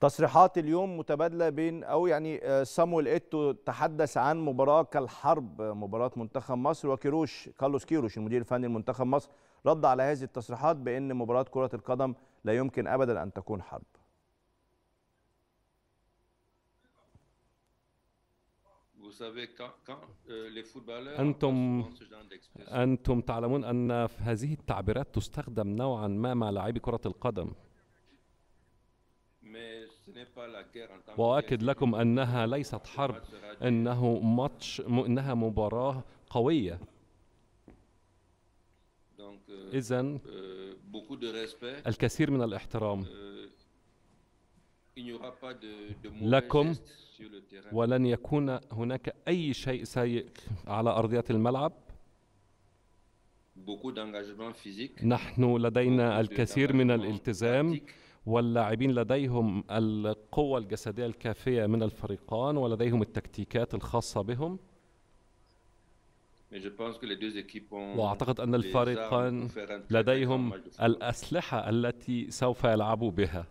تصريحات اليوم متبادلة بين أو يعني آه، صامويل إيتو تحدث عن مباراة كالحرب مباراة منتخب مصر وكيروش كارلوس كيروش المدير الفني لمنتخب مصر رد على هذه التصريحات بأن مباراة كرة القدم لا يمكن ابدا أن تكون حرب. أنتم أنتم تعلمون أن هذه التعبيرات تستخدم نوعا ما مع لاعبي كرة القدم. وأؤكد لكم أنها ليست حرب إنه ماتش إنها مباراة قوية. إذا الكثير من الاحترام. لكم ولن يكون هناك أي شيء سيء على أرضية الملعب. نحن لدينا الكثير من الالتزام. واللاعبين لديهم القوة الجسدية الكافية من الفريقان ولديهم التكتيكات الخاصة بهم؟ وأعتقد أن الفريقان لديهم الأسلحة التي سوف يلعبوا بها.